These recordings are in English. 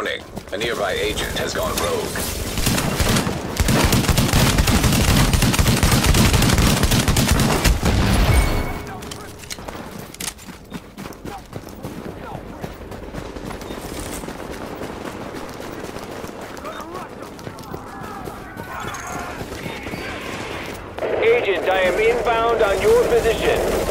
Warning, a nearby agent has gone rogue. Agent, I am inbound on your position.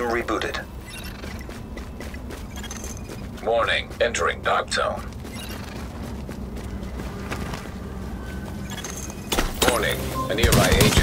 System rebooted. Warning, entering dark zone. Warning, a nearby agent.